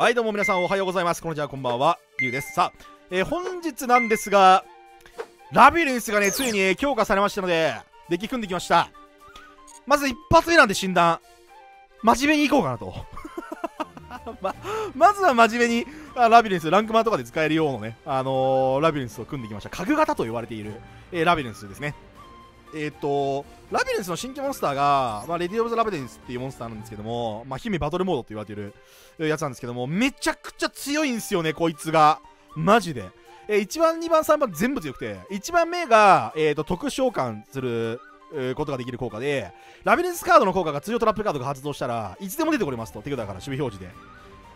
はいどうも皆さんおはようございます。こんにちはこんばんは。りゅうです。さあ、えー、本日なんですがラビリンスがねついに強化されましたのでデッキ組んできました。まず一発目なんで新弾。真面目にいこうかなと。ままずは真面目にあラビリンスランクマンとかで使えるようなね、あのー、ラビリンスを組んできました。家具型と言われている、えー、ラビリンスですね。えっ、ー、と、ラビリンスの新規モンスターが、まあ、レディオブ・ザ・ラビリンスっていうモンスターなんですけども、まあ、姫バトルモードと言われてるやつなんですけども、めちゃくちゃ強いんですよね、こいつが。マジで。えー、1番、2番、3番全部強くて、1番目が、えっ、ー、と、特召喚する、えー、ことができる効果で、ラビリンスカードの効果が通常トラップカードが発動したらいつでも出てこれますと。手札から守備表示で。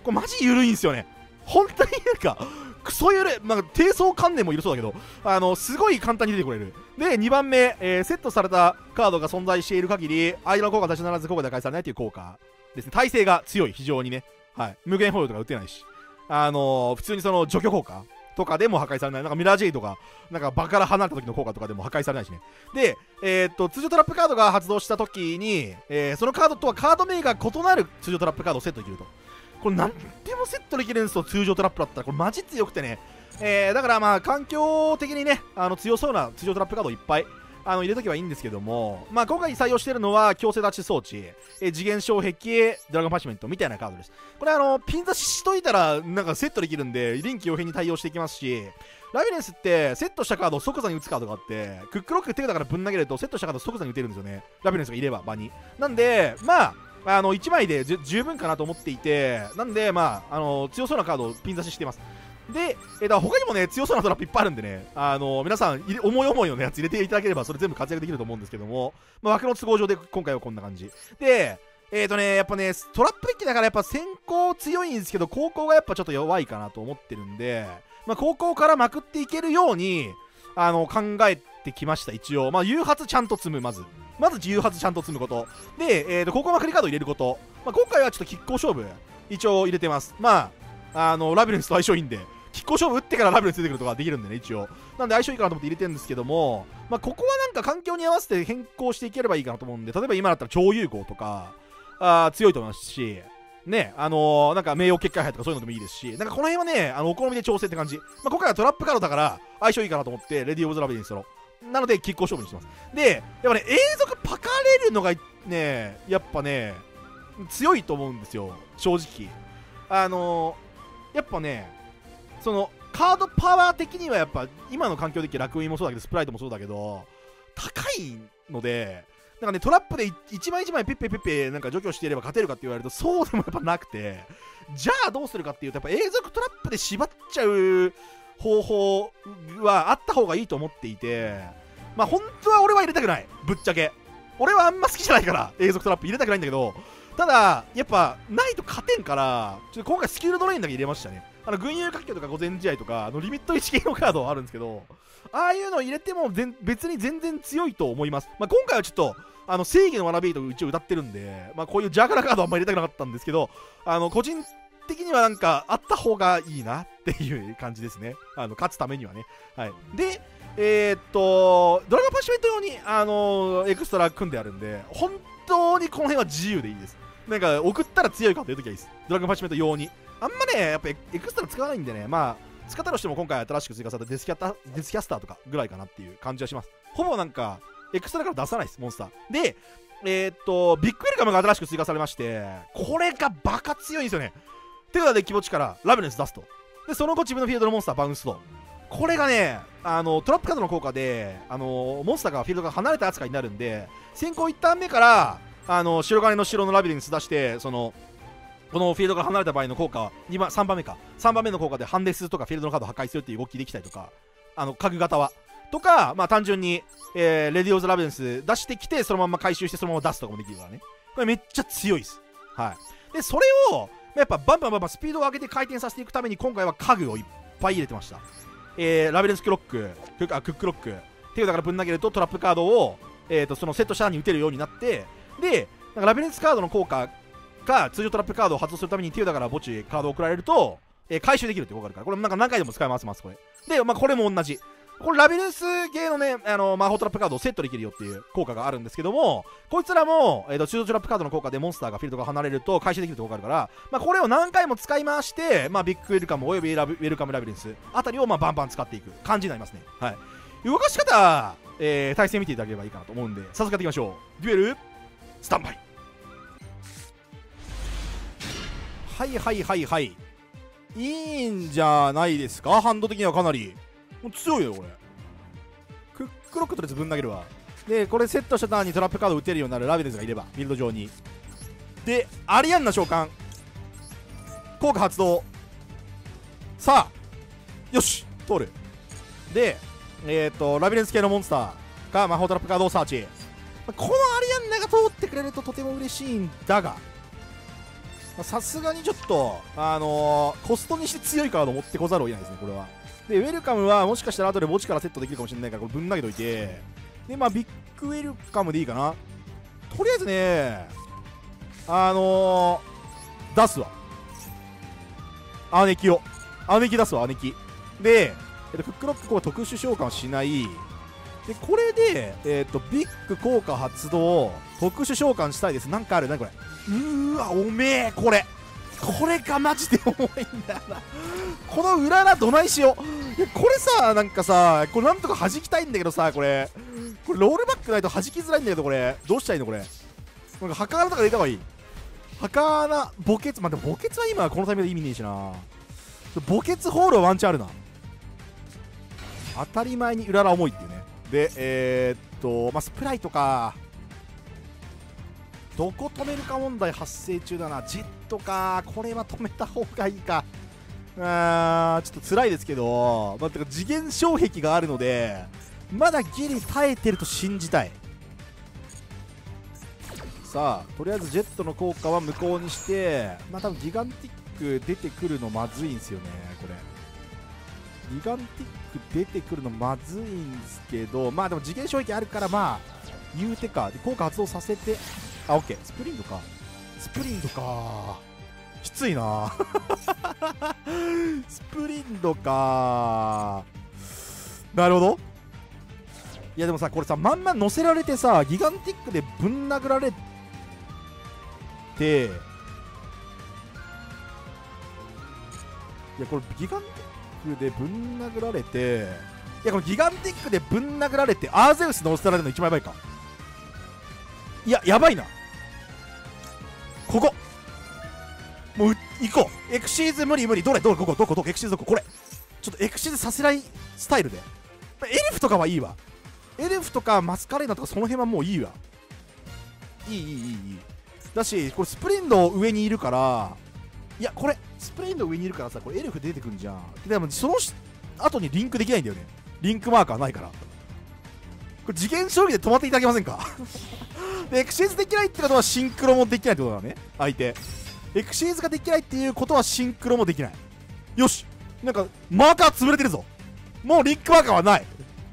これマジ緩いんですよね。本当になんか、クソゆる、まあ、低層関連もいるそうだけど、あの、すごい簡単に出てこれる。で、2番目、えー、セットされたカードが存在している限り、相手の効果立ちならず効果で破壊されないという効果ですね。耐性が強い、非常にね。はい。無限ホイールとか打てないし。あのー、普通にその除去効果とかでも破壊されない。なんかミラージェイとか、なんか場から離れた時の効果とかでも破壊されないしね。で、えー、っと、通常トラップカードが発動した時に、えー、そのカードとはカード名が異なる通常トラップカードをセットできると。これ何でもセットできるんですよ、通常トラップだったら。これマジ強くてね。えー、だからまあ、環境的にね、あの強そうな通常トラップカードをいっぱいあの入れとけばいいんですけども、まあ、今回採用しているのは強制立ち装置、え次元障壁、ドラゴンパッシメントみたいなカードです。これあの、ピン刺ししといたらなんかセットできるんで、臨機応変に対応していきますし、ラビレンスってセットしたカードを即座に打つカードがあって、クックロック手札からぶん投げるとセットしたカードを即座に打てるんですよね。ラビレンスがいれば場に。なんで、まあ、あの1枚で十分かなと思っていて、なんで、まあ、あの強そうなカードをピン刺ししてます。で、えー、だ他にもね、強そうなトラップいっぱいあるんでね、あの皆さん、思い思いの、やつ入れていただければ、それ全部活躍できると思うんですけども、まあ、枠の都合上で今回はこんな感じ。で、えっ、ー、とね、やっぱね、トラップデッキだからやっぱ先行強いんですけど、後攻がやっぱちょっと弱いかなと思ってるんで、まあ、後攻からまくっていけるように、あの、考えてきました、一応。まあ、誘発ちゃんと積む、まず。まず誘発ちゃんと積むこと。で、えーと、高校まくりカード入れること。まあ、今回はちょっと拮抗勝負、一応入れてます。まあ、あの、ラビリンスと相性いいんで、拮抗勝負打ってからラビリンス出てくるとかできるんでね、一応。なんで相性いいかなと思って入れてるんですけども、まあ、ここはなんか環境に合わせて変更していければいいかなと思うんで、例えば今だったら超融合とか、あ強いと思いますし、ね、あのー、なんか名誉結界杯とかそういうのでもいいですし、なんかこの辺はね、あのお好みで調整って感じ。まあ、今回はトラップカードだから相性いいかなと思って、レディオブ・ザ・ラビリンスの。なので、拮抗勝負にしてます。で、やっぱね、永続パカれるのがね、やっぱね、強いと思うんですよ、正直。あのー、やっぱね、その、カードパワー的にはやっぱ、今の環境的楽園もそうだけど、スプライトもそうだけど、高いので、なんかね、トラップで1枚1枚ペッペペッペなんか除去していれば勝てるかって言われると、そうでもやっぱなくて、じゃあどうするかっていうと、やっぱ永続トラップで縛っちゃう方法はあった方がいいと思っていて、まあ本当は俺は入れたくない。ぶっちゃけ。俺はあんま好きじゃないから、永続トラップ入れたくないんだけど、ただ、やっぱ、ないと勝てんから、ちょっと今回スキルドレインだけ入れましたね。あの、群雄割拠とか午前試合とか、あの、リミット1系のカードあるんですけど、ああいうの入れても別に全然強いと思います。まあ、今回はちょっと、あの、正義の学びと一応歌ってるんで、まあ、こういうジャーカラカードあんまり入れたくなかったんですけど、あの、個人的にはなんかあった方がいいなっていう感じですね。あの勝つためにはね。はい、で、えー、っと、ドラゴンパッシュメント用に、あの、エクストラ組んであるんで、本当にこの辺は自由でいいです。なんか送ったら強いかという時はいいです。ドラゴンパッシュメント用に。あんまね、やっぱエクストラ使わないんでね、まあ、使ったとしても今回新しく追加されたデスキャタデスキャスターとかぐらいかなっていう感じはします。ほぼなんか、エクストラから出さないです、モンスター。で、えー、っと、ビッグウェルカムが新しく追加されまして、これがバカ強いんですよね。手札デッキ墓地からラビリンス出すと。で、その後自分のフィールドのモンスターバウンスと。これがね、あのトラップカードの効果で、あのモンスターがフィールドが離れた扱いになるんで、先行1ターン目から、あの白銀の城のラビリンス出して、その、このフィールドから離れた場合の効果2番、3番目か。3番目の効果でハンデスとかフィールドのカード破壊するっていう動きできたりとか、あの、家具型は。とか、まあ単純に、えー、レディオブ・ザ・ラビリンス出してきて、そのまま回収してそのまま出すとかもできるからね。これめっちゃ強いです。はい。で、それを、やっぱバンバンバンバンスピードを上げて回転させていくために今回は家具をいっぱい入れてました。えー、ラビリンスクロック、クックロック、手札からぶん投げるとトラップカードを、えーと、そのセットターンに打てるようになって、で、なんかラビリンスカードの効果が通常トラップカードを発動するために手札から墓地カードを送られると、えー、回収できるって効果があるから、これなんか何回でも使えますます、これ。で、まあ、これも同じ。これラビリンス系のね、あの魔法トラップカードをセットできるよっていう効果があるんですけども、こいつらも、えーと、通常トラップカードの効果でモンスターがフィールドが離れると回収できるって効果があるから、まあ、これを何回も使い回して、まあ、ビッグウェルカムおよびウェルカムラビリンスあたりをまあバンバン使っていく感じになりますね。はい。動かし方、えー、対戦見ていただければいいかなと思うんで、早速やっていきましょう。デュエル、スタンバイ。はいはいはいはい。いいんじゃないですか？ハンド的にはかなり。もう強いよこれ。クックロックとりあえずぶん投げるわ。でこれセットしたターンにトラップカード打てるようになる。ラビレンスがいればフィールド上に。でアリアンナ召喚。効果発動。さあよし通る。でえっ、ー、とラビレンス系のモンスターが魔法トラップカードをサーチ。このアリアンナが通ってくれるととても嬉しいんだがさすがにちょっと、あのー、コストにして強いカード持ってこざるを得ないですね、これは。で、ウェルカムはもしかしたら後で墓地からセットできるかもしれないから、これぶん投げといて、で、まあ、ビッグウェルカムでいいかな。とりあえずね、あのー、出すわ。姉貴を。姉貴出すわ、姉貴。で、えっと、クックロックこう特殊召喚しない。で、これで、えっと、ビッグ効果発動、特殊召喚したいです。なんかあるな、これ。うーわ、おめえ、これ。これがマジで重いんだよな。この裏などないしよう。これさ、なんかさ、これなんとか弾きたいんだけどさ、これ。これロールバックないと弾きづらいんだけど、これ。どうしたらいいのこれ。なんか、墓穴とか入れた方がいい。墓穴、墓穴、まあ、でも墓穴は今このタイミングで意味ねえしな。墓穴ホールはワンチャンあるな。当たり前に裏ら重いっていうね。で、えー、っと、まあ、スプライトか。どこ止めるか問題発生中だなジェットかこれは止めた方がいいかあーちょっと辛いですけど、まあ、てか次元障壁があるのでまだギリ耐えてると信じたいさあとりあえずジェットの効果は無効にしてまあ多分ギガンティック出てくるのまずいんですよねこれギガンティック出てくるのまずいんですけどまあでも次元障壁あるからまあ言うてかで効果発動させてあ、オッケー。スプリントか。スプリントか。きついな スプリントか。なるほど。いやでもさ、これさ、まんま乗せられてさ、ギガンティックでぶん殴られて、いや、これギガンティックでぶん殴られて、いや、このギガンティックでぶん殴られて、アーゼウス乗せられるの一番やばいか。いや、やばいな。ここもう行こう。エクシーズ無理無理。どれどれここどこどこエクシーズどここれ。ちょっとエクシーズさせないスタイルで。エルフとかはいいわ。エルフとかマスカレーナとかその辺はもういいわ。いいいいいいい。いだしこれスプリント上にいるからいやこれスプリント上にいるからさこれエルフ出てくんじゃん。でもその後にリンクできないんだよね。リンクマーカーないから。これ次元障壁で止まっていただけませんか？でエクシーズできないってことはシンクロもできないってことだね。相手。エクシーズができないっていうことはシンクロもできない。よし。なんかマーカー潰れてるぞ。もうリンクマーカーはない。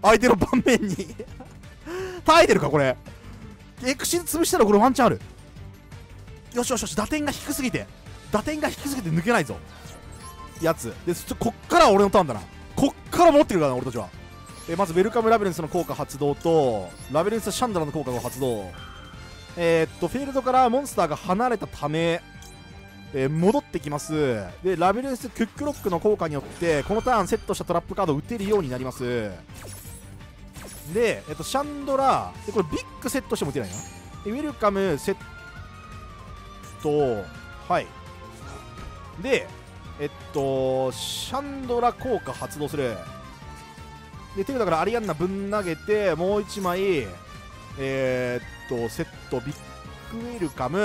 相手の盤面に。耐えてるかこれ。エクシーズ潰したらこれワンチャンある。よしよしよし。打点が低すぎて。打点が低すぎて抜けないぞ。やつ。でこっからは俺のターンだな。こっから持ってるからな俺たちは。えまずウェルカムラビリンスの効果発動とラビリンスシャンドラの効果が発動。えー、っとフィールドからモンスターが離れたため、えー、戻ってきます。でラビレンスクックロックの効果によってこのターンセットしたトラップカードを打てるようになります。で、えっと、シャンドラでこれビッグセットしても打てないな。でウェルカムセットはい。でえっとシャンドラ効果発動する。でていうだからアリアンナぶん投げてもう1枚えー、っとセットビッグウェルカム。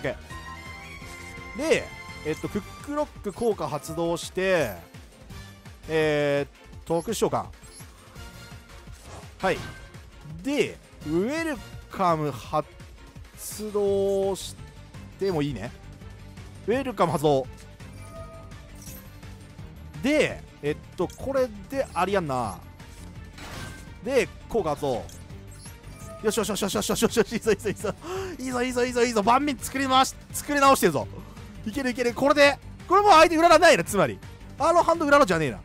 OK で、えっと、クックロック効果発動して、えー、特殊召喚。はい。で、ウェルカム発動してもいいね。ウェルカム発動。で、えっと、これでアリアンナ。で、効果発動。よしよしよしよしよしよしよしいいぞいいぞいいぞいいぞいいぞいいぞいい作り回し作り直してるぞいけるいける。これでこれもう相手裏らないなつまり。アーロンハンド裏らじゃねえな。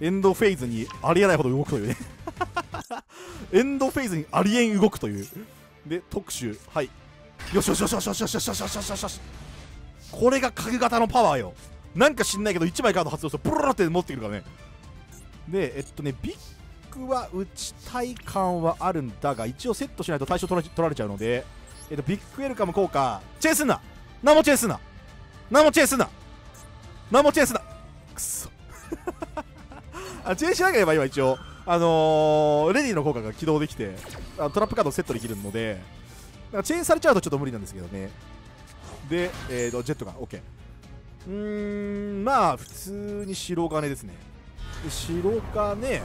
エンドフェーズにありえないほど動くというね。エンドフェーズにありえん動くという。で特殊はい。よしよしよしよしよしよしよしよしよしよし。よしこれが影型のパワーよ。なんか知んないけど1枚カード発動するとブルルって持ってくるからね。でえっとねビッグは打ちたい感はあるんだが一応セットしないと対象取られちゃうのでえっとビッグウェルカム効果チェイスんな。何もチェイスんな。何もチェイスんな。何もチェイスな。くそ。あチェスしなければ今一応。あのー、レディの効果が起動できてあトラップカードをセットできるのでかチェーンされちゃうとちょっと無理なんですけどね。で、えーと、ジェットが OK うーんまあ普通に白金ですね。で白金。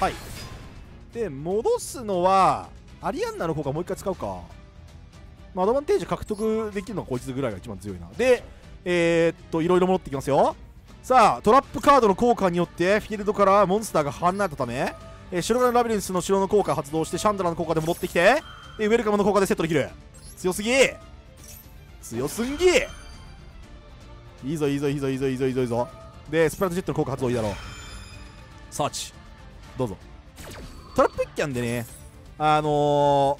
はい。で戻すのはアリアンナの効果もう一回使うか、まあ、アドバンテージ獲得できるのはこいつぐらいが一番強いな。でえー、っといろいろ戻ってきますよ。さあトラップカードの効果によってフィールドからモンスターが離れたため、えー、白金ラビリンスの城の効果発動してシャンドラの効果で戻ってきてでウェルカムの効果でセットできる。強すぎ。強すぎ。いいぞいいぞいいぞいいぞいいぞいいぞ。いいぞでスプラットジェットの効果発動いいだろう。サーチ。どうぞ。トラップキャンでねあの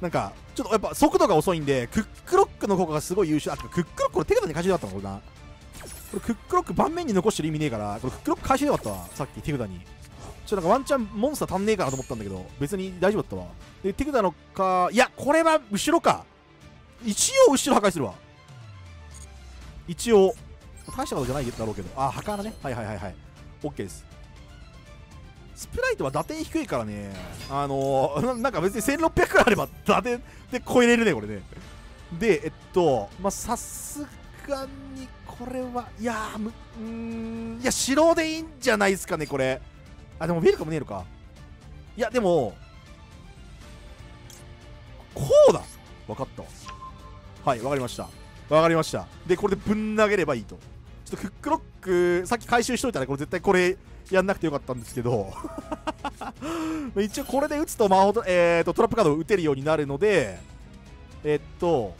ー、なんかちょっとやっぱ速度が遅いんでクックロックの効果がすごい優秀。あクックロックこれ手札に回収だったのこれな。これクックロック盤面に残してる意味ねえからこれクックロック回収でよかったわ。さっき手札に。ちょっとなんかワンチャンモンスター足んねえかなと思ったんだけど別に大丈夫だったわ。で手札のかいやこれは後ろか。一応後ろ破壊するわ。一応大したことじゃないだろうけど。あ破壊だね。はいはいはいはい。OK です。スプライトは打点低いからね。あのー、なんか別に1600くらいあれば打点で超えれるねこれね。でえっとまさすがにこれはいやーむうんいや白でいいんじゃないですかねこれ。あでもウェルカムねえのか。いやでもこうだ。分かった。はい分かりました。分かりました。でこれでぶん投げればいいと。ちょっとフックロックさっき回収しといたらこれ絶対これやんなくてよかったんですけど。一応これで打つと魔法えーとトラップカードを打てるようになるのでえー、っと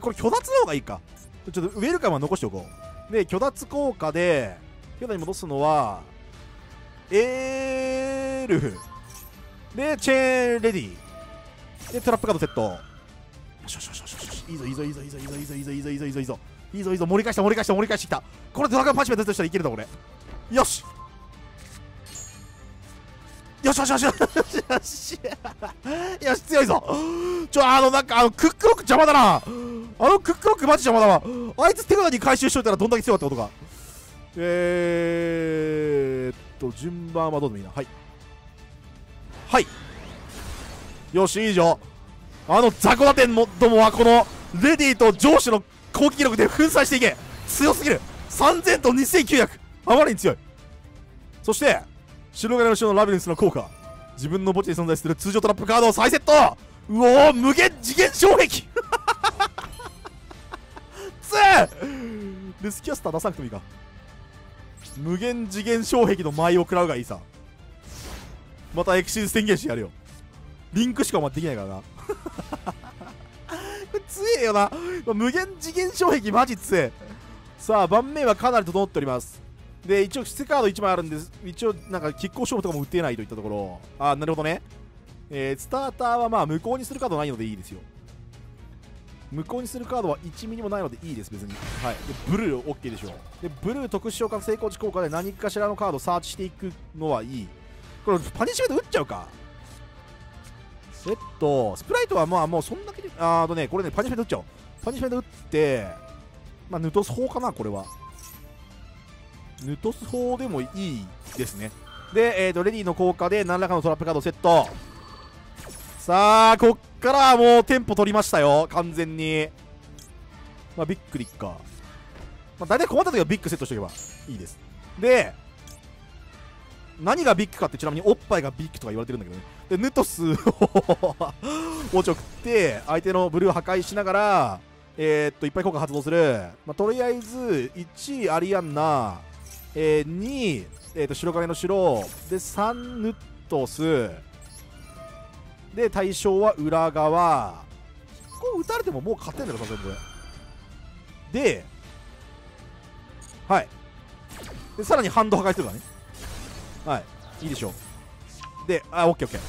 これ虚脱の方がいいか。ちょっとウェルカムは残しておこう。で虚脱効果で手札に戻すのはエールフ。でチェーンレディでトラップカードセット。よしよしよしよしよし。いいぞいいぞいいぞいいぞいいぞいいぞいいぞいいぞいいぞ。いいぞいいぞ。いいぞいいぞ盛り返した盛り返した盛り返してきた。これドラゴンパンチメントとしたらいけるだこれ。よし。よしよしよし。よし。よしよし強いぞ。ちょあのなんかあのクックロック邪魔だな。あのクックロックマジ邪魔だわ。あいつ手札に回収しといたらどんだけ強かったことか。えー、っと順番はどうでもいいな。はい。はい。よしいいじゃん。あの雑魚打点もどもはこのレディと上司の攻撃力で粉砕していけ。強すぎる。3000と2900あまりに強い。そして白金の城のラビリンスの効果。自分の墓地に存在する通常トラップカードを再セット。うお無限次元障壁 つえ。レスキャスター出さなくてもいいか。無限次元障壁の舞を食らうがいいさ。またエクシーズ宣言してやるよ。リンクしかお前できないからな。これ強えよな。無限次元障壁マジ強え。さあ盤面はかなり整っております。で一応捨てカード1枚あるんです。一応なんかキック勝負とかも打てないといったところ。あなるほどね。えー、スターターはまあ無効にするカードないのでいいですよ。無効にするカードは1ミリもないのでいいです別に。はい。でブルー OK でしょ。うでブルー特殊召喚成功時効果で何かしらのカードをサーチしていくのはいい。これパニッシュメント打っちゃうか。えっとスプライトはまあもうそんだけであーとねこれねパニッシュメント打っちゃおう。パニッシュメント打ってまあヌトス砲かなこれは。ヌトス砲でもいいですね。で、えーと、レディの効果で何らかのトラップカードをセット。さあこっからもうテンポ取りましたよ。完全に。まあビッグでいっか、まあ、大体困った時はビッグセットしておけばいいです。で何がビッグかってちなみにおっぱいがビッグとか言われてるんだけどね。でヌトスを おちょくって相手のブルー破壊しながらえー、っといっぱい効果発動する、まあ、とりあえず1位アリアンナ、えー、2、えー、と白金の城。で3ヌットス。で対象は裏側。これ打たれてももう勝てんだよさ全部で。はい。でさらにハンド破壊するからね。はい。いいでしょう。であオッケーオッケー。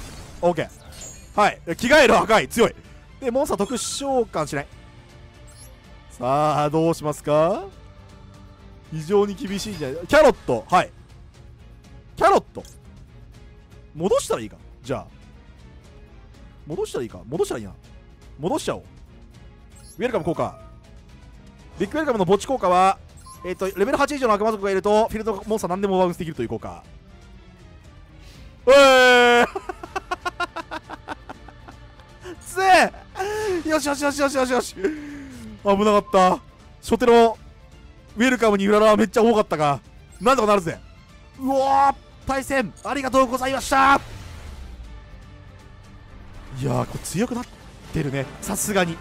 オッケー。はい。着替える破壊強い。でモンスター特殊召喚しない。さあどうしますか？非常に厳しいんじゃない？キャロット。はい。キャロット。戻したらいいか？じゃあ。戻したらいいか？戻したらいいな。戻しちゃおう。ウェルカム効果。ビッグウェルカムの墓地効果はえっ、ー、とレベル8以上の悪魔族がいるとフィールドモンスター何でもバウンスできるという効果。うえー。つえ！よしよしよしよしよしよし。危なかった。初手のウェルカムに裏ラはめっちゃ多かったがなんとかなるぜ。うわ対戦ありがとうございました。いやこれ強くなってるね。さすがに。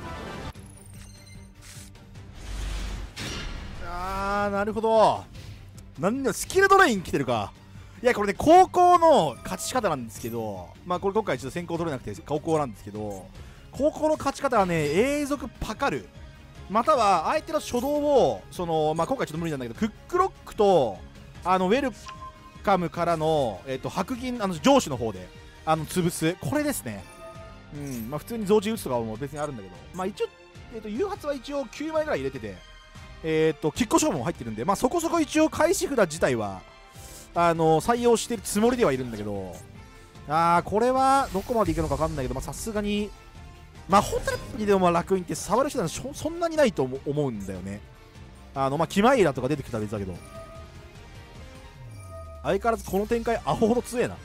あーなるほど。なんだスキルドレイン来てるか。いやこれね高校の勝ち方なんですけどまあこれ今回ちょっと先行取れなくて高校なんですけど高校の勝ち方はね永続パカルまたは相手の初動をその、まあ、今回ちょっと無理なんだけどクックロックとあのウェルカムからの、えー、と白銀あの上司の方であの潰すこれですね。うん。まあ普通に増値打つとかも別にあるんだけど。まあ一応、えー、と誘発は一応9枚ぐらい入れててえっ、ー、とキッコ勝負も入ってるんでまあそこそこ一応開始札自体はあの採用してるつもりではいるんだけど。あーこれはどこまでいくのか分かんないけどさすがにまあホテにでも楽園って触る人はそんなにないと思うんだよね。あのまあキマイラとか出てきたら別だけど。相変わらずこの展開アホほど強えな。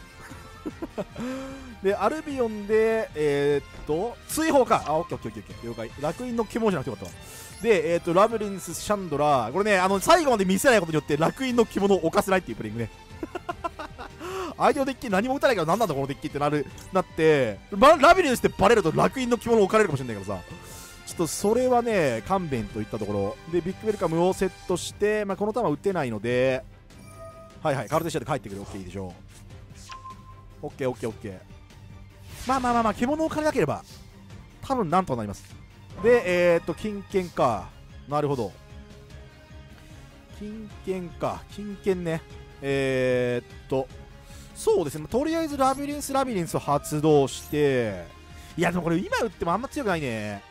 でアルビオンでえー、っと追放か。あオッケーオッケーオッケー了解。楽園の獣じゃなくてよかったわ。で、えー、っとラブリンスシャンドラー。これねあの最後まで見せないことによって楽園の獣を犯せないっていうプレイングね。相手のデッキ何も打たないから何なんだこのデッキってなるなって、ま、ラビリンスってバレると楽園の着物置かれるかもしれないからさ。ちょっとそれはね勘弁といったところ。でビッグウェルカムをセットして、まあ、この球打てないので。はいはいカルテシアで帰ってくる。OK いいでしょう。OKOKOK まあまあまあまあ獣を借りなければ多分なんとなります。でえー、っと金券か。なるほど。金謙か。金謙ね。えー、っとそうですね。とりあえずラビリンスラビリンスを発動していやでもこれ今打ってもあんま強くないね。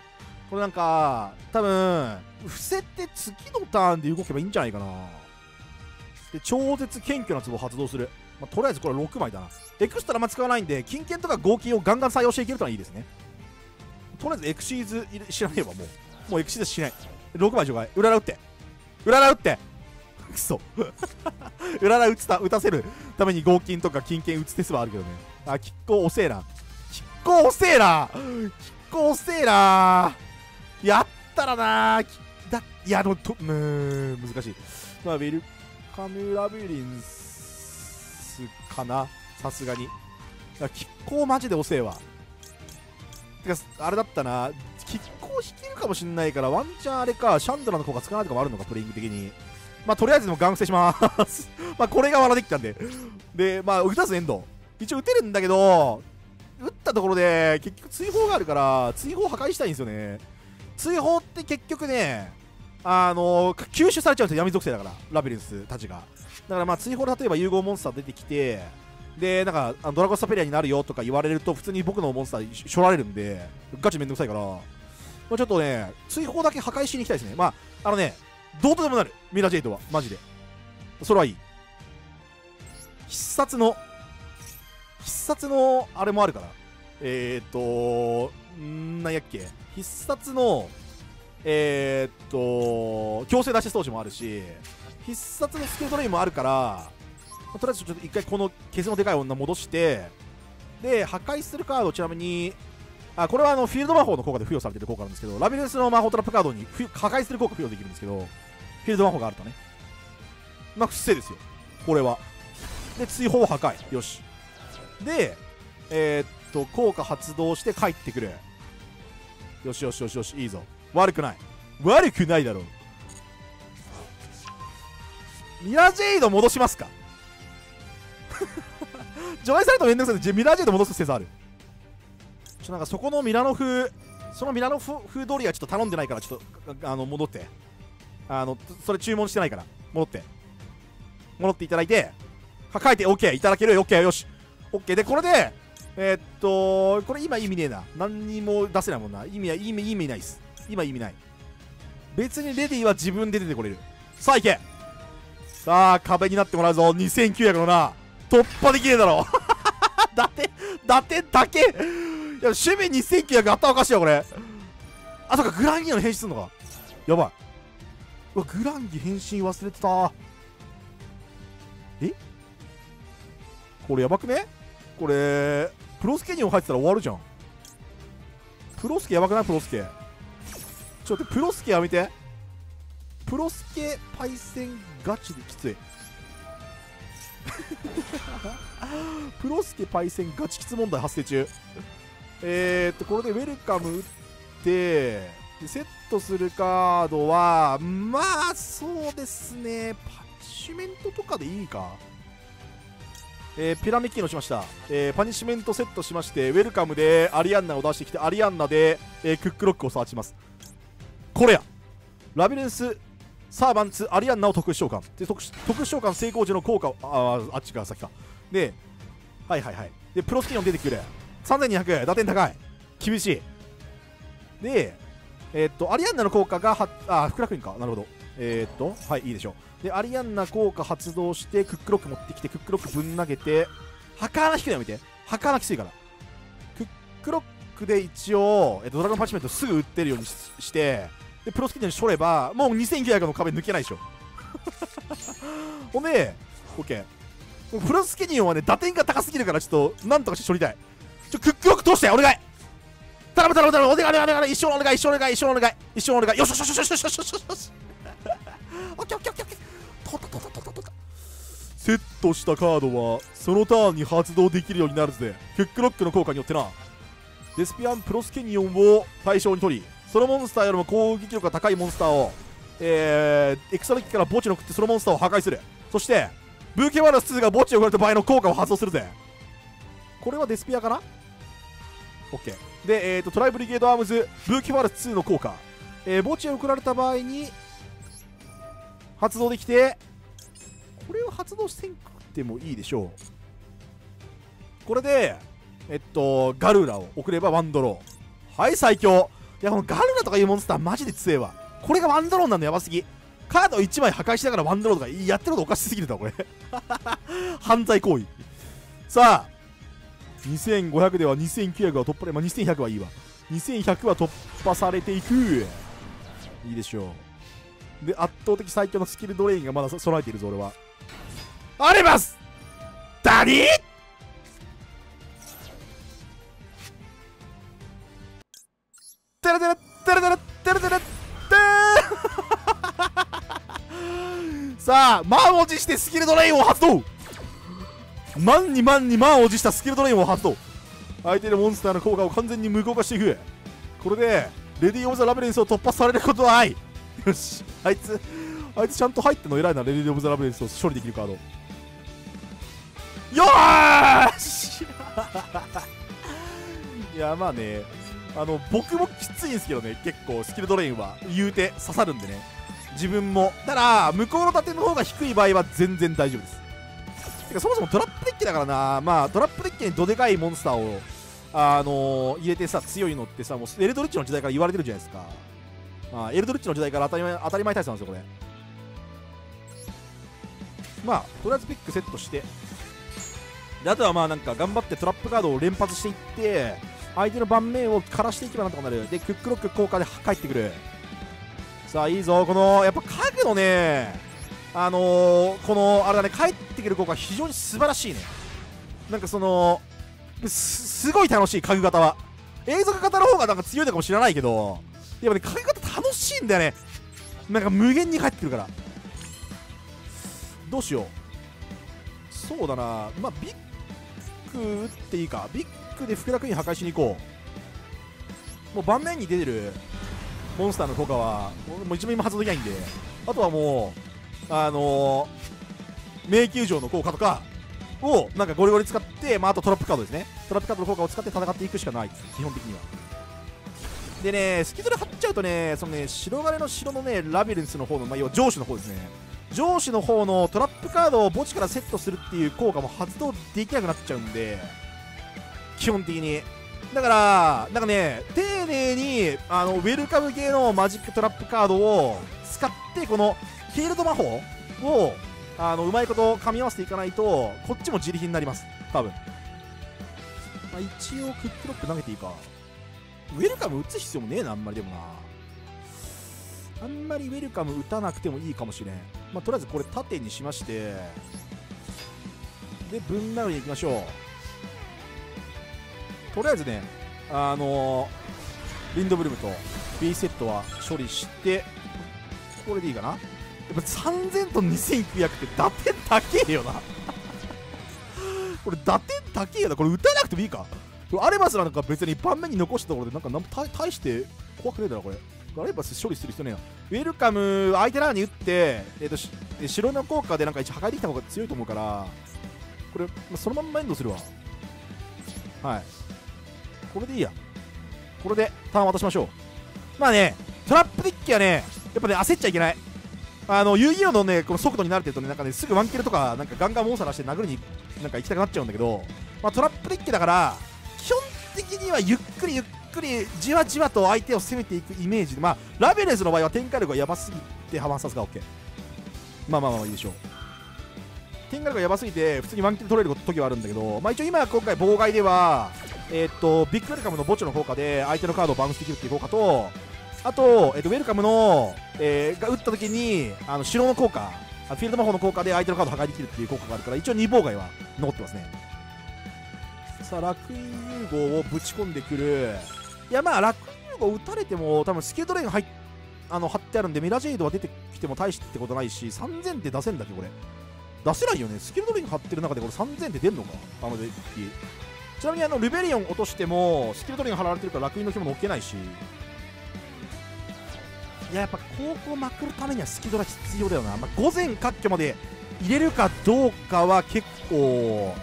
これなんか多分伏せて次のターンで動けばいいんじゃないかな。で超絶謙虚な壺を発動する、まあ、とりあえずこれ6枚だな。エクストラあんま使わないんで金謙とか合金をガンガン採用していけるとはいいですね。とりあえずエクシーズ知らねえわもう。もうエクシーズしない。6枚除外。裏打って。裏打って。くそう。らら打つた打たせるために合金とか金券打つテスはあるけどね。あキッコ遅えなキッコ遅えなキッコ遅えなやったらなだいやでもとうん難しい。まあウィルカムラビリンスかな。さすがに。キッコマジで遅えわ。てかあれだったな。キッコ引けるかもしんないからワンチャンあれかシャンドラの効果使わないとかもあるのかプレイング的に。まあ、とりあえずでもガン伏せします まあ、これが笑できたんで。で、まあ、打たずエンド。一応打てるんだけど、打ったところで、結局追放があるから、追放破壊したいんですよね。追放って結局ね、あのー、吸収されちゃうんですよ、闇属性だから、ラビリンスたちが。だからまあ、追放で例えば融合モンスター出てきて、で、なんか、あドラゴンスタペリアになるよとか言われると、普通に僕のモンスターしょられるんで、ガチめんどくさいから、まあ、ちょっとね、追放だけ破壊しに行きたいですね。まあ、あのね、どうとでもなる。ミラジェイドは。マジで。それはいい。必殺の必殺のあれもあるから。えー、っとんなんやっけ。必殺のえー、っと強制脱出装置もあるし必殺のスキルトレインもあるからとりあえずちょっと一回この傷のでかい女戻してで破壊するカードちなみにあこれはあのフィールド魔法の効果で付与されている効果なんですけどラビリンスの魔法トラップカードに破壊する効果付与できるんですけどフィールド魔法があるとね。まあ不正ですよ。これは。で追放破壊。よし。でえー、っと効果発動して帰ってくる。よしよしよしよし。いいぞ。悪くない。悪くないだろう。ミラージェイド戻しますか？除イされためんどくさいでミラージェイド戻す説ある。ちょなんかそこのミラノ風そのミラノ風通りはちょっと頼んでないからちょっとあの戻って。あのそれ注文してないから戻って。戻っていただいて書いて OK いただける OK よし。OK でこれでえー、っとこれ今意味ねえな。何にも出せないもんな。意味は意味意味ないっす。今意味ない。別にレディは自分で出てこれる。さあ行け。さあ壁になってもらうぞ。2900のな。突破できねえだろ。だてだてだけ。や守備2900頭おかしいよこれ。あそっかグランギーの変身すんのか。やばい。うわグランギ変身忘れてた。え？これやばくね？これプロスケにも入ってたら終わるじゃん。プロスケやばくない？プロスケ。ちょっとプロスケやめて。プロスケパイセンガチできつい。プロスケパイセンガチきつ問題発生中。えー、っとこれでウェルカム打ってセットするカードはまあそうですね。パニッシュメントとかでいいか。えー、ピラミッキーノしました、えー、パニッシュメントセットしましてウェルカムでアリアンナを出してきてアリアンナで、えー、クックロックをサーチします。これや。ラビリンスサーバンツアリアンナを特殊召喚。で特殊特殊召喚成功時の効果をああっちから先か。ではいはいはい。でプロスケニオン出てくる3200打点高い。厳しい。でえー、っとアリアンナの効果がはあ福楽院か。なるほど。えー、っとはいいいでしょう。でアリアンナ効果発動してクックロック持ってきてクックロックぶん投げてハカーナ引くのやめて。ハカーナきついから。クックロックで一応、えっと、ドラゴンパンチメントすぐ打ってるようにしてでプロスキットにしょればもう2900の壁抜けないでしょ。ほんで OK プロスケニオンはね打点が高すぎるからちょっとなんとかして処理たい。ちょクックロック通してお願い。頼む頼む頼む。お願いお願いお願い一生お願い一生お願い一生お願い。一生お願い。よしよしよしよしよしよしよし。よしオッケーオッケーオッケーオッケー。とったとったとったセットしたカードはそのターンに発動できるようになるぜ。クックロックの効果によってな。デスピアンプロスケニオンを対象に取りそのモンスターよりも攻撃力が高いモンスターを、えー、エクストラデッキから墓地に送ってそのモンスターを破壊する。そしてブーケワラス2が墓地を送られた場合の効果を発動するぜ。これはデスピアかな？?OK で、えーと、トライブリゲードアームズブーケワラス2の効果、えー、墓地へ送られた場合に発動できてこれを発動せんくってもいいでしょう。これでえっとガルーラを送ればワンドロー。はい最強。いやこのガルーラとかいうモンスターマジで強えわ。これがワンドローなんのやばすぎ。カード1枚破壊しながらワンドローとかやってることおかしすぎるだこれ。犯罪行為。さあ2500では2900は突破で、まあ、2100はいいわ。2100は突破されていく。いいでしょう。で圧倒的最強のスキルドレインがまだ備えているぞ俺は。あります！ダニー！テレテレテレテレテレテレテ さあ満を持してスキルドレインを発動！万に万に満を持したスキルドレインを発動。相手のモンスターの効果を完全に無効化していくこれでレディー・オブ・ザ・ラビリンスを突破されることはない。よし。あいつあいつちゃんと入っての偉いなレディー・オブ・ザ・ラビリンスを処理できるカードよーし。いやまあねあの僕もきついんですけどね結構スキルドレインは言うて刺さるんでね。自分も。ただ向こうの盾の方が低い場合は全然大丈夫です。てかそもそもトラップデッキだからな。まあトラップデッキにどでかいモンスターをあのー、入れてさ強いのってさもうエルドリッチの時代から言われてるじゃないですか。まあエルドリッチの時代から当たり前当たり前体操なんですよこれ。まあとりあえずピックセットして。であとはまあなんか頑張ってトラップカードを連発していって相手の盤面を枯らしていけばなんとかなる。でクックロック効果で帰ってくる。さあいいぞこのやっぱ家具のねあのー、このあれだね帰ってくる効果非常に素晴らしいね。なんかそのすごい楽しい家具型は。永続型の方がなんか強いのかもしれないけどやっぱね家具型楽しいんだよね。なんか無限に帰ってくるから。どうしよう。そうだな。まあビッグ打っていいか。ビックで福田君に破壊しに行こう。もう盤面に出てるモンスターの効果はもう一番今発動できないんで。あとはもうあのー、迷宮城の効果とかをなんかゴリゴリ使って、まあ、あとトラップカードですね。トラップカードの効果を使って戦っていくしかないです基本的には。でねスキドル張っちゃうとねそのね白金の城のねラビリンスの方の、まあ、要は城主の方ですね。上司の方のトラップカードを墓地からセットするっていう効果も発動できなくなっちゃうんで基本的に。だからなんかね丁寧にあのウェルカム系のマジックトラップカードを使ってこのフィールド魔法をあのうまいこと噛み合わせていかないとこっちも自利品になります。多分、まあ、一応クックロック投げていいか。ウェルカム打つ必要もねえなあんまりでもな。あんまりウェルカム打たなくてもいいかもしれん、まあ、とりあえずこれ縦にしましてでぶん殴りにいきましょう。とりあえずねあのー、リンドブルムと B セットは処理してこれでいいかな。やっぱ3000と2900って打点高えよな。これ打点高えよな。これ打たなくてもいいか。これアレバスなんか別に盤面に残したところでなんかなん大して怖くねえだろこれ。アレバス処理する人ねウェルカム相手ラーに打って、えーと、白の効果でなんか一応破壊できた方が強いと思うからこれ、まあ、そのまんまエンドするわ。はい。これでいいや。これでターン渡しましょう。まあねトラップデッキはねやっぱね焦っちゃいけない。あの遊戯王のねこの速度に慣れてるとねなんかねすぐワンキルとかなんかガンガンモンスター出して殴りになんか行きたくなっちゃうんだけど、まあ、トラップデッキだから基本的にはゆっくりゆっくりじわじわと相手を攻めていくイメージでまあラベレスの場合は展開力がやばすぎてハマンサスが OK まあまあまあいいでしょう。展開力がやばすぎて普通にワンキル取れる時はあるんだけど、まあ、一応今今回妨害ではえー、っとビッグウェルカムの墓地の効果で相手のカードをバウンスできるっていう効果とあと、え、っとウェルカムの、えー、が打った時にあの城の効果フィールド魔法の効果で相手のカード破壊できるっていう効果があるから一応2妨害は残ってますね。さあ楽園融合をぶち込んでくる。いやまあ楽園融合打たれても多分スキルドレイン入あの貼ってあるんでミラジェイドは出てきても大してってことないし3000って出せんだっけこれ。出せないよね。スキルドレイン貼ってる中でこれ3000って出んのか。あのデッキちなみにあのルベリオン落としてもスキルトリン貼られてるから楽園の紐乗っけないし。いややっぱ高校まくるためにはスキドラ必要だよな、まあ、午前割拠まで入れるかどうかは結構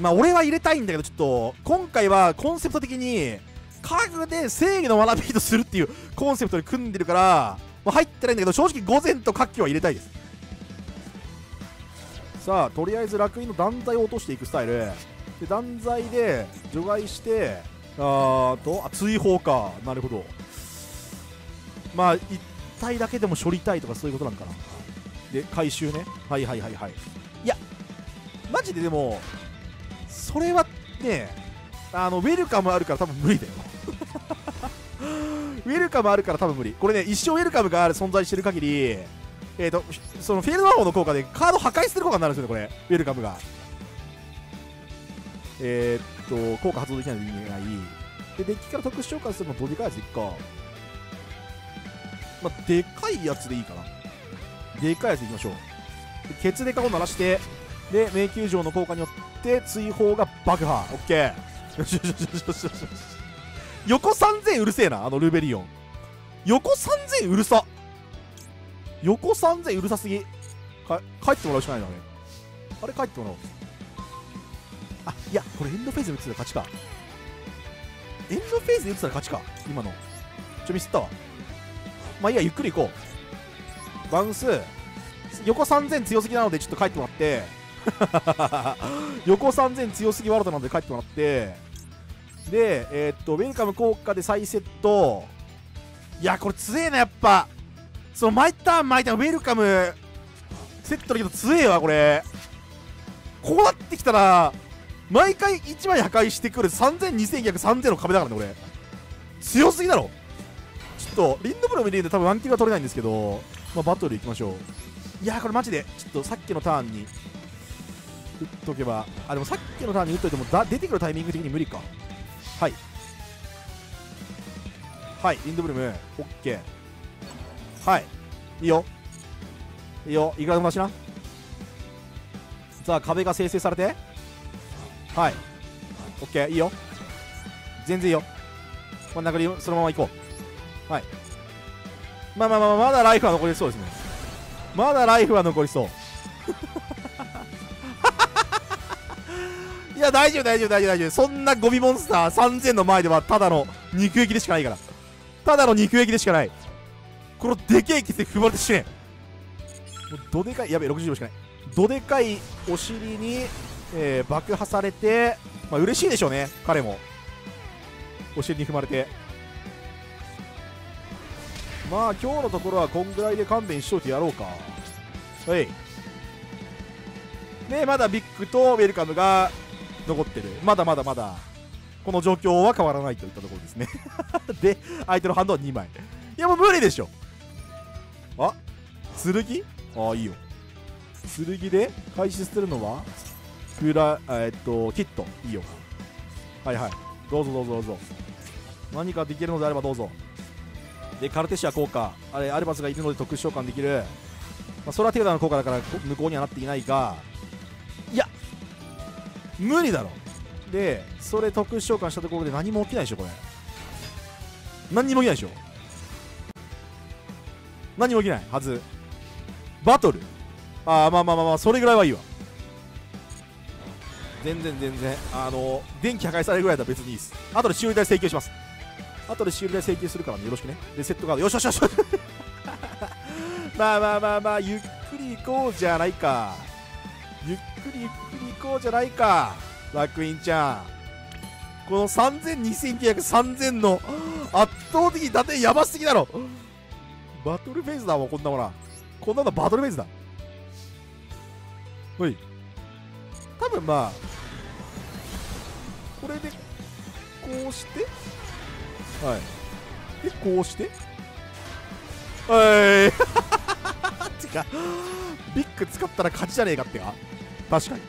まあ俺は入れたいんだけどちょっと今回はコンセプト的に家具で正義の学びとするっていうコンセプトに組んでるから、ま、入ってないんだけど正直午前と活気は入れたいです。さあとりあえず楽園の断罪を落としていくスタイル。で断罪で除外してあとあ追放か。なるほど。まあ1体だけでも処理たいとかそういうことなんかな。で回収ね。はいはいはいはい。いやマジででもそれはねあのウェルカムあるから多分無理だよ。ウェルカムあるから多分無理。これね一生ウェルカムがある存在してる限りえーとそのフィールド魔法の効果でカード破壊する効果になるんですよねこれ。ウェルカムが。えー、っと、効果発動できないと意味がない。で、デッキから特殊召喚するのボディカーズでいっか。まあ、でかいやつでいいかな。でかいやついきましょう。でケツデカを鳴らして、で、迷宮城の効果によって追放が爆破。オッケー。よしよしよしよしよしよし。横3000うるせえな、あのルベリオン。横3000うるさ。横3000うるさすぎ。か帰ってもらうしかないな、あれ。あれ帰ってもらおう。あいやこれエンドフェーズで打ってたら勝ちかエンドフェーズで打ってたら勝ちか今のちょミスったわまあいいやゆっくり行こう。バウンス横3000強すぎなのでちょっと帰ってもらって。横3000強すぎワールドなので帰ってもらって。でえー、っとウェルカム効果で再セット。いやこれ強えなやっぱ。その毎ターン毎ターンウェルカムセットだけど強えわこれ。こうなってきたら毎回1枚破壊してくる3200、3000の壁だからね、俺。強すぎだろ。と、リンドブロム入れて多分ワンキルは取れないんですけど、まあ、バトル行きましょう。いやこれマジで、ちょっとさっきのターンに、打っとけば、あ、でもさっきのターンに打っといてもだ、出てくるタイミング的に無理か。はい。はい、リンドブルム、オッケー。はい。いいよ。いいよ。いくらでも出しな。さあ、壁が生成されて、はい OK いいよ全然いいよ真ん中にそのまま行こうはい。まあまあまあまだライフは残りそうですね。まだライフは残りそう。いや大丈夫大丈夫大丈夫大丈夫。そんなゴミモンスター3000の前ではただの肉液でしかないから。ただの肉液でしかない。このでけえ奇跡踏まれて死ね。もうどでかいやべえ60秒しかない。どでかいお尻に、えー爆破されてまあ嬉しいでしょうね彼も。お尻に踏まれて。まあ今日のところはこんぐらいで勘弁しといてやろうか。はい。でまだビッグとウェルカムが残ってる。まだまだまだ。この状況は変わらないといったところですね。で相手のハンドは2枚。いやもう無理でしょ。あ剣？ああいいよ。剣で開始するのは？フラえっとキット。いいよ。はいはい。どうぞどうぞどうぞ。何かできるのであればどうぞ。でカルテシア効果。あれアルバスがいるので特殊召喚できる、まあ、それは手札の効果だから無効にはなっていないがいや無理だろ。でそれ特殊召喚したところで何も起きないでしょこれ。何にも起きないでしょ。何も起きないはず。バトル。ああまあまあまあまあそれぐらいはいいわ。全然全然。あの電気破壊されるぐらいだったら別にいいです。あとで修理代請求します。あとで修理代請求するからね。よろしくね。でセットカード。よしよしよし まあまあまあまあゆっくり行こうじゃないか。ゆっくりゆっくり行こうじゃないか。ラクインちゃん。この3000、2900、3000の圧倒的に打点やばすぎだろ。バトルフェイズだもんこんなものこんなのバトルフェイズだ。ほい。多分まあこれでこうしてはい。でこうして？はい。てかビッグ使ったら勝ちじゃねえかってか？確かに。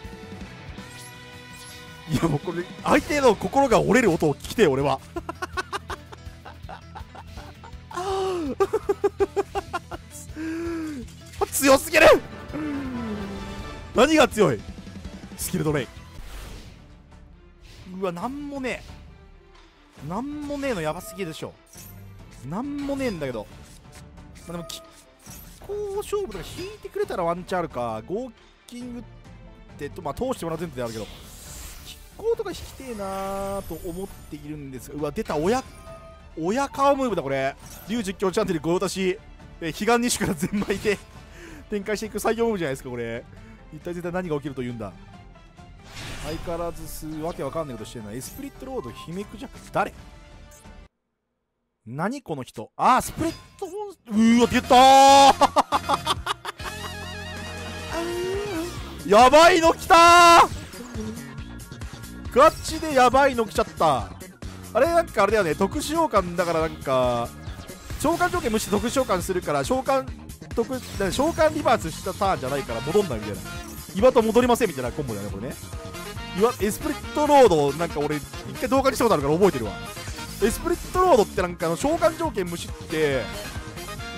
いやもうこれ相手の心が折れる音を聞きてえ俺は。強すぎる！何が強い？スキルドレイうわなんもねえなんもねえのやばすぎでしょ。なんもねえんだけど。まあでもキッコー勝負とか引いてくれたらワンチャンあるか。ゴーキングってとまあ通してもらう前提であるけど。キッコーとか引きてえなーと思っているんですが。うわ出た。親親顔ムーブだこれ。龍実況チャンネルご用達え彼岸西から全枚で展開していく採用ムーブじゃないですかこれ。一体絶対何が起きると言うんだ。相変わらずすわけわかんないことしてるなエスプリットロードヒメクジャク誰？何この人？あースプリットうーわ出たー！やばいの来たー！ガチでやばいの来ちゃった。あれなんかあれだよね特殊召喚だからなんか召喚条件無視特殊召喚するから召喚特だ召喚リバースしたターンじゃないから戻んないみたいな。岩と戻りませんみたいなコンボだよねこれね。エスプリットロードなんか俺一回動画にしたことあるから覚えてるわ。エスプリットロードってなんかあの召喚条件無視って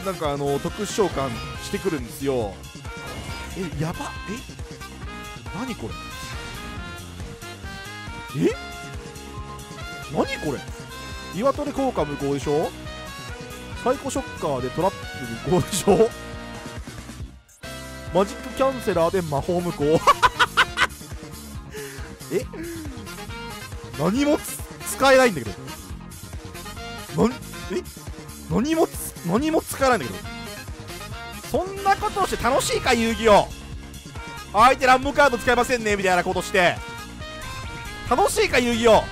なんかあの特殊召喚してくるんですよ。えやば？え？何これ？え？何これ？岩トレ効果無効でしょ？サイコショッカーでトラップ無効でしょ？マジックキャンセラーで魔法無効。え？何も使えないんだけど。なえ？何も何も使えないんだけど。そんなことをして楽しいか遊戯王。相手ランムカード使えませんねみたいなことして。楽しいか遊戯王。